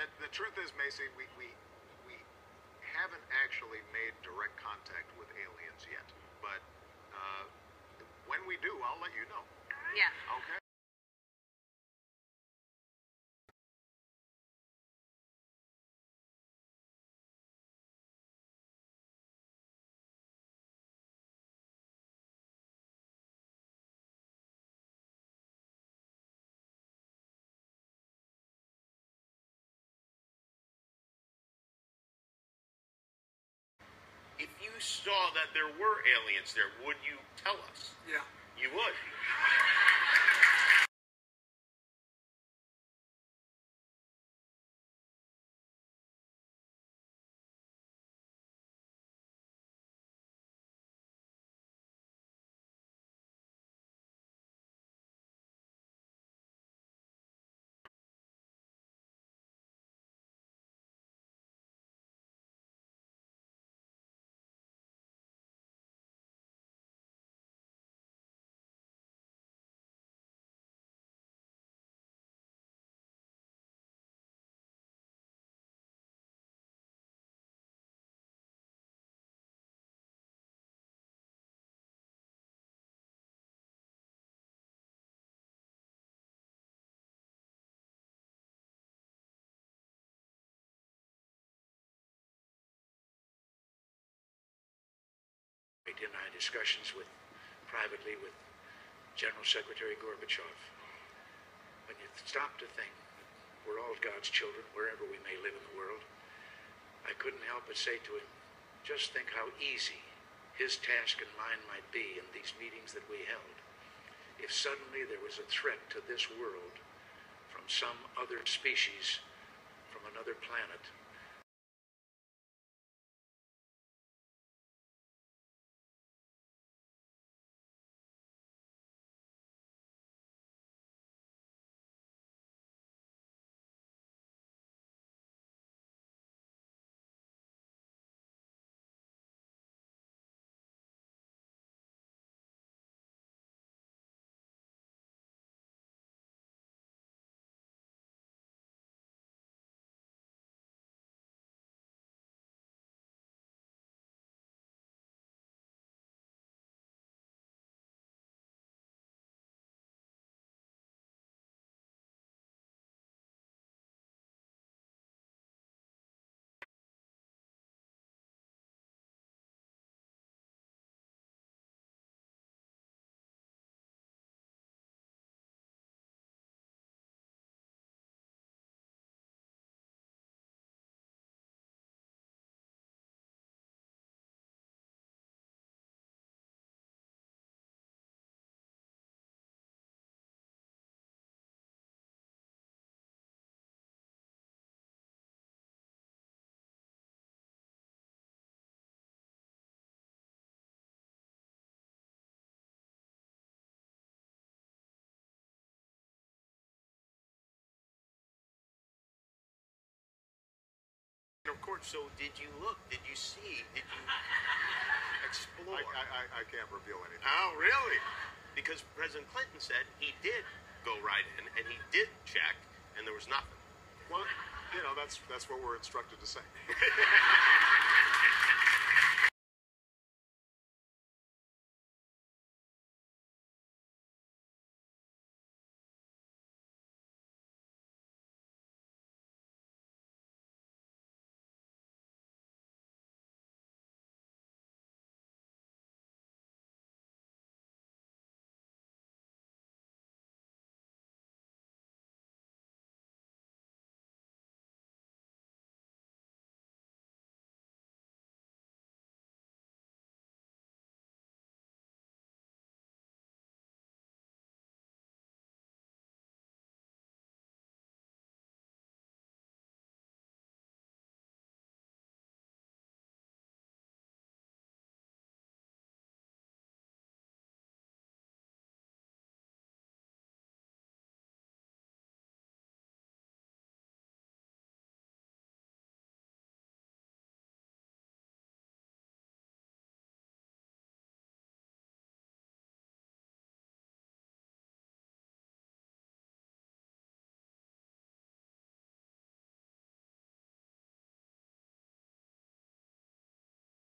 the, the truth is, Macy, we, we we haven't actually made direct contact with aliens yet. But uh, when we do, I'll let you know. Yeah. You saw that there were aliens there, would you tell us? Yeah. You would. In our discussions with privately with General Secretary Gorbachev. When you stop to think we're all God's children, wherever we may live in the world, I couldn't help but say to him, just think how easy his task and mine might be in these meetings that we held. If suddenly there was a threat to this world from some other species from another planet Of course. So, did you look? Did you see? Did you explore? I, I, I, I can't reveal anything. Oh, really? Because President Clinton said he did go right in and he did check, and there was nothing. Well, you know, that's that's what we're instructed to say.